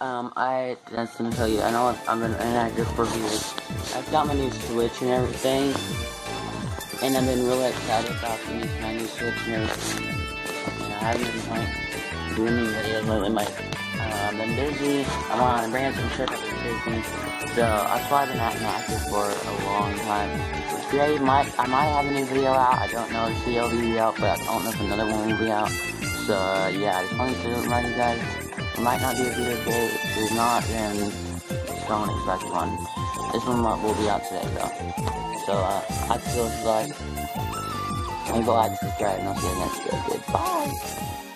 Um, I just to tell you, I know I've, I've been an actor for years. I've got my new Switch and everything, and I've been really excited about new, my new Switch and everything. And I haven't been like doing any videos lately. My, uh, I've been busy. I'm on up some shit I've been. So that's why I've been acting active for a long time. Today might I might have a new video out. I don't know if the will be out, but I don't know if another one will be out. So yeah, I just wanted to remind you guys. It might not be a video today. If not, then don't expect one. This one will be out today, though. So, uh, I feel like, leave a like, subscribe, and I'll see you next video. Goodbye!